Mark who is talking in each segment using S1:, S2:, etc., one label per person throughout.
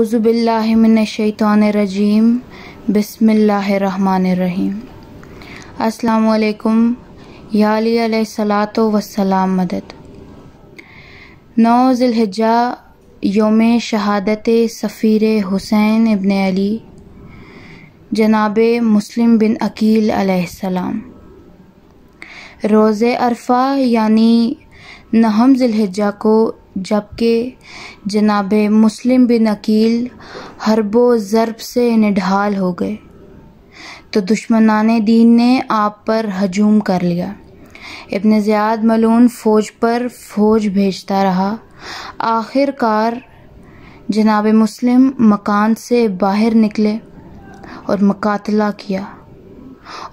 S1: अउज़ुबिल्लिमिनशैतानरजीम बिस्मिल्लाहिर्रहमानिर्रहीम अस्सलाम वालेकुम या अली अलैहिस्सलातो वस्सलाम मदद नौ ज़िलहिज्जा योम शहादत सफ़ीर हुसैन इबन अली जनाब मुस्लिम बिन अकील अलैहिस्सलाम रोज़े अरफा यानी नहम ज़िलहिज्जा को जबकि जनाब मुस्लिम बिन अकील हरबो ज़रब से निढाल हो गए। तो दुश्मनान दीन ने आप पर हजूम कर लिया। इब्न ज़ियाद मलून फ़ौज पर फ़ौज भेजता रहा। आखिरकार जनाब मुस्लिम मकान से बाहर निकले और मुकातला किया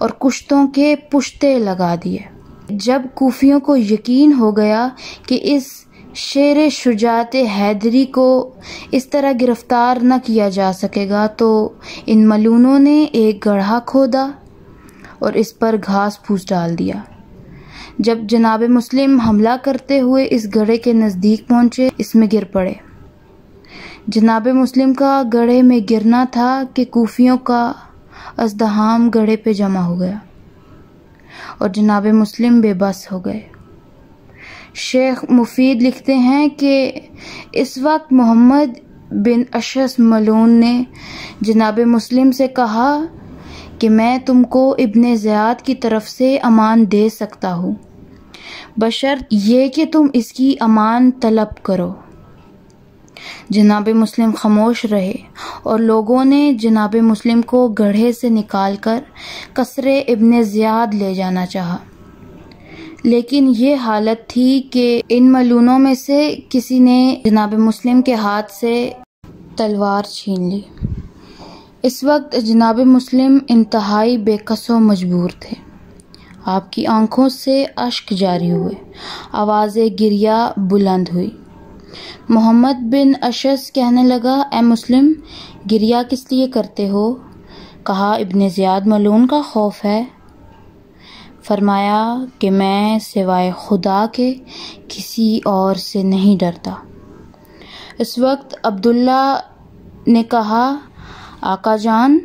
S1: और कुश्तों के पुश्ते लगा दिए। जब कूफियों को यकीन हो गया कि इस शेर शुजात हैदरी को इस तरह गिरफ़्तार न किया जा सकेगा तो इन मलूनों ने एक गढ़ा खोदा और इस पर घास फूस डाल दिया। जब जनाब मुस्लिम हमला करते हुए इस गढ़े के नज़दीक पहुँचे, इसमें गिर पड़े। जनाब मुस्लिम का गढ़े में गिरना था कि कूफियों का अजदहाम गढ़े पे जमा हो गया और जनाब मुस्लिम बेबस हो गए। शेख मुफीद लिखते हैं कि इस वक्त मोहम्मद बिन अशस मलून ने जनाब मुस्लिम से कहा कि मैं तुमको इब्न ज़ियाद की तरफ़ से अमान दे सकता हूँ। बशर्त ये कि तुम इसकी अमान तलब करो। जनाब मुस्लिम खामोश रहे और लोगों ने जनाब मुस्लिम को गढ़े से निकालकर कसरे इब्न ज़ियाद ले जाना चाहा। लेकिन ये हालत थी कि इन मलूनों में से किसी ने जनाब मुस्लिम के हाथ से तलवार छीन ली। इस वक्त जनाब मुस्लिम इंतहाई बेकसो मजबूर थे। आपकी आँखों से अश्क जारी हुए। आवाज़ गिरिया बुलंद हुई। मोहम्मद बिन अशस कहने लगा ए मुस्लिम, गिरिया किस लिए करते हो? कहा, इब्न ज़ियाद मलून का खौफ है। फरमाया कि मैं सिवाय खुदा के किसी और से नहीं डरता। इस वक्त अब्दुल्ला ने कहा, आका जान,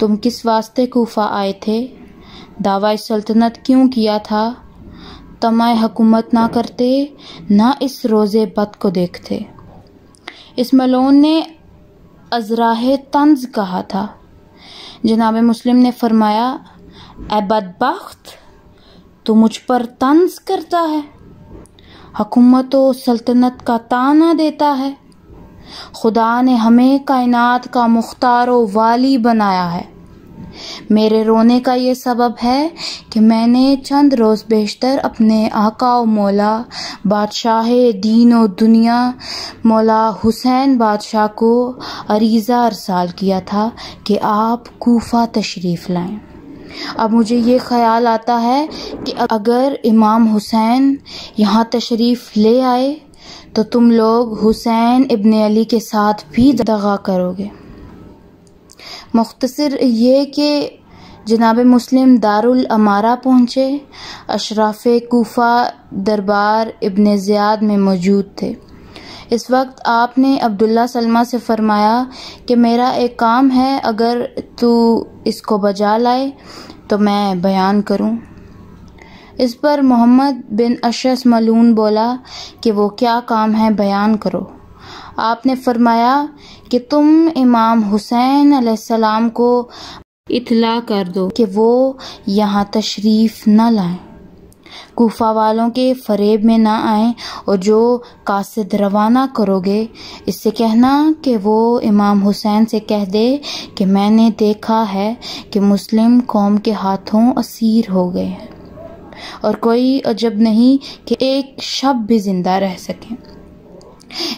S1: तुम किस वास्ते कोफा आए थे? दावा सल्तनत क्यों किया था? तमाय हुकूमत ना करते, ना इस रोज़े बद को देखते। इस मलोन ने अजराह तंज कहा था। जनाब मुस्लिम ने फरमाया, ए बदबख्त तो मुझ पर तंज करता है। हकूमत व सल्तनत का ताना देता है। खुदा ने हमें कायनात का मुख्तार वाली बनाया है। मेरे रोने का ये सबब है कि मैंने चंद रोज़ बेशतर अपने आका व मौला, बादशाह दीन व दुनिया, मौला हुसैन बादशाह को अरीज़ा अरसाल किया था कि आप कोफा तशरीफ़ लाएँ। अब मुझे ये ख्याल आता है कि अगर इमाम हुसैन यहाँ तशरीफ़ ले आए तो तुम लोग हुसैन इब्न अली के साथ भी दगा करोगे। मुख्तसर ये कि जनाब मुस्लिम दारुल अमारा पहुँचे अशराफ कोफा दरबार इब्न ज़ियाद में मौजूद थे। इस वक्त आपने अब्दुल्ला सलमा से फरमाया कि मेरा एक काम है, अगर तू इसको बजा लाए तो मैं बयान करूँ। इस पर मोहम्मद बिन अशस मलून बोला कि वो क्या काम है, बयान करो आपने फरमाया कि तुम इमाम हुसैन सलाम को इतला कर दो कि वो यहाँ तशरीफ़ न लाएँ कोफा वालों के फरेब में ना आए और जो कासिद रवाना करोगे। इससे कहना कि वो इमाम हुसैन से कह दे कि मैंने देखा है कि मुस्लिम कौम के हाथों असीर हो गए। और कोई अजब नहीं कि एक शब भी ज़िंदा रह सके।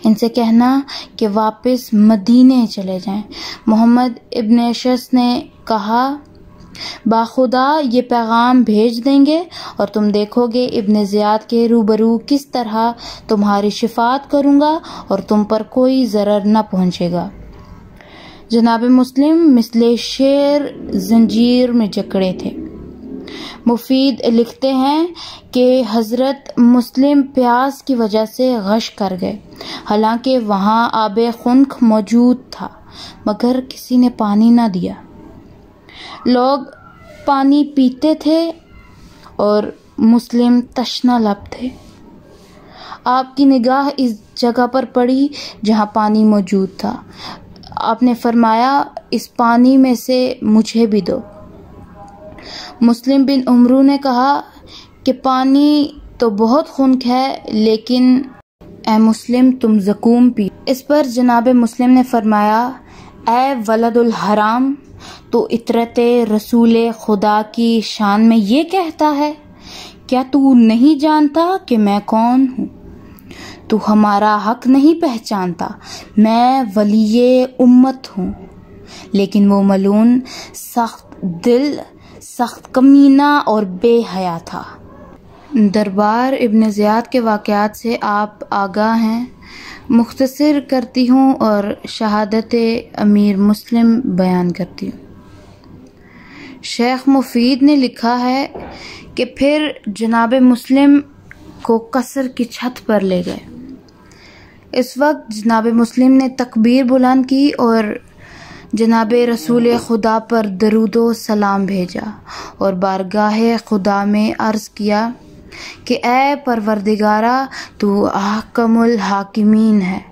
S1: इनसे कहना कि वापस मदीने चले जाएँ। मोहम्मद इब्न ने कहा बाखुदा ये पैगाम भेज देंगे और तुम देखोगे इब्न ज़ियाद के रूबरू किस तरह तुम्हारी शिफात करूँगा और तुम पर कोई ज़रर न पहुँचेगा। जनाब मुस्लिम, मिसले शेर जंजीर में जकड़े थे। मुफीद लिखते हैं कि हज़रत मुस्लिम प्यास की वजह से गश कर गए। हालाँकि वहाँ आब खुनख मौजूद था, मगर किसी ने पानी ना दिया। लोग पानी पीते थे और मुस्लिम तशना लब थे। आपकी निगाह इस जगह पर पड़ी जहाँ पानी मौजूद था। आपने फरमाया, इस पानी में से मुझे भी दो। मुस्लिम बिन उमरू ने कहा कि, पानी तो बहुत खुनक है, लेकिन ए मुस्लिम, तुम जकूम पी। इस पर जनाब मुस्लिम ने फरमाया, ए वलदुल हराम तो इतरत रसूल खुदा की शान में ये कहता है, क्या तू नहीं जानता कि मैं कौन हूँ? तू हमारा हक नहीं पहचानता। मैं वली उम्मत हूँ। लेकिन वो मलून सख्त दिल, सख्त कमीना और बेहया था। दरबार इब्न ज़ियाद के वाक़ात से आप आगाह हैं। मुख्तसर करती हूँ और शहादत अमीर मुस्लिम बयान करती हूँ। शेख मुफीद ने लिखा है कि फिर जनाब मुस्लिम को कसर की छत पर ले गए। इस वक्त जनाब मुस्लिम ने तकबीर बुलंद की और जनाब रसूल खुदा पर दरुदो सलाम भेजा और बारगाह खुदा में अर्ज़ किया कि ए परवरदिगारा, तू हाकमुल हाकिमीन है।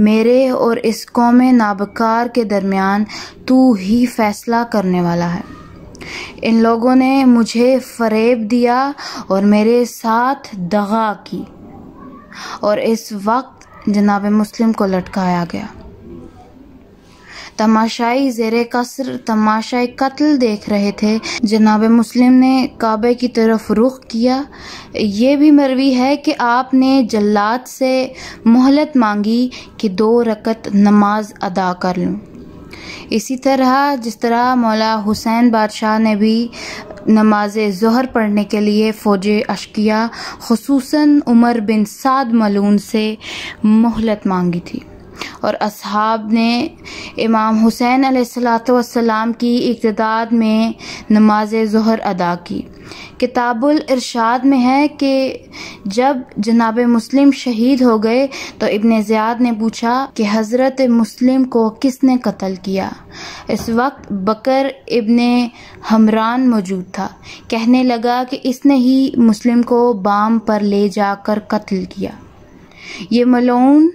S1: मेरे और इस कौम नाबकार के दरमियान तू ही फैसला करने वाला है। इन लोगों ने मुझे फरेब दिया और मेरे साथ दगा की। और इस वक्त जनाब मुस्लिम को लटकाया गया। तमाशाई जेर कसर तमाशाई कत्ल देख रहे थे। जनाब मुस्लिम ने काबे की तरफ़ रुख किया। ये भी मरवी है कि आपने जल्लाद से मोहलत मांगी कि दो रकत नमाज़ अदा कर लूँ। इसी तरह जिस तरह मौला हुसैन बादशाह ने भी नमाज़ जहर पढ़ने के लिए फ़ौज अशकिया खसूस उमर बिन साद मलून से मोहलत मांगी थी। और असहाब ने इमाम हुसैन सलाम की इकतदाद में नमाज़ जहर अदा की। किताबुल इरशाद में है कि जब जनाब मुस्लिम शहीद हो गए तो इबन ज़ियाद ने पूछा कि हज़रत मुस्लिम को किसने कत्ल किया? इस वक्त बकर इब्न हमरान मौजूद था। कहने लगा कि इसने ही मुस्लिम को बाम पर ले जाकर कत्ल किया। ये मलून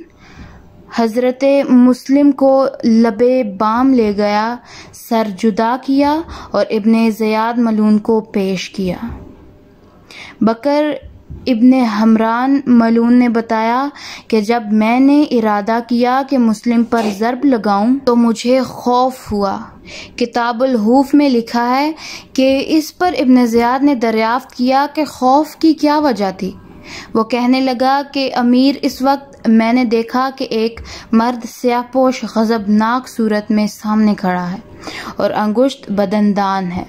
S1: हज़रत मुस्लिम को लबे बाम ले गया, सर जुदा किया और इब्ने ज़याद मलून को पेश किया। बकर इब्न हमरान मलून ने बताया कि जब मैंने इरादा किया कि मुस्लिम पर ज़रब लगाऊँ तो मुझे खौफ हुआ। किताबुल हूफ में लिखा है कि इस पर इब्न ज़ियाद ने दरियाफ्त किया कि खौफ की क्या वजह थी। वो कहने लगा कि अमीर इस वक्त मैंने देखा कि एक मर्द स्यापोश, गजबनाक सूरत में सामने खड़ा है और अंगुश्त बदनदान है।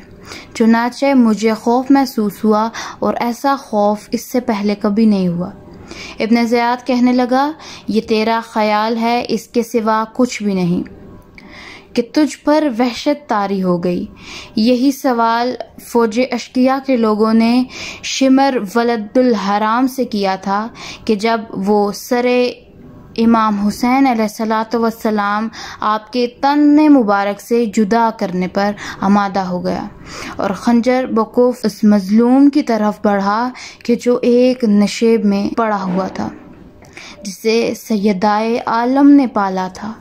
S1: चुनाचे मुझे खौफ महसूस हुआ और ऐसा खौफ इससे पहले कभी नहीं हुआ। इब्ने जयाद कहने लगा, ये तेरा ख्याल है, इसके सिवा कुछ भी नहीं। कि तुझ पर वहशत तारी हो गई। यही सवाल फौज अशकिया के लोगों ने शिमर वलदुल हराम से किया था कि जब वो सरे इमाम हुसैन सलाम आपके तन मुबारक से जुदा करने पर आमादा हो गया। और खंजर बकूफ उस मजलूम की तरफ़ बढ़ा कि जो एक नशेब में पड़ा हुआ था, जिसे सैदाए आलम ने पाला था।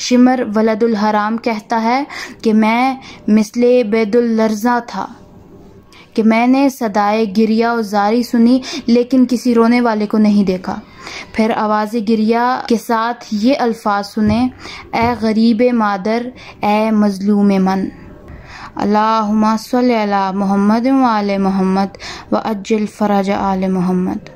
S1: शिमर वलदुल हराम कहता है कि मैं मिसले बेदुल लर्जा था, कि मैंने सदाए गिरिया और जारी सुनी, लेकिन किसी रोने वाले को नहीं देखा। फिर आवाज़ गिरिया के साथ ये अल्फाज सुने, ए गरीब मादर, ए मजलूम मन। अल्लाहुम्मा अला मोहम्मद व आले मोहम्मद व अज्जल फरज आल मोहम्मद।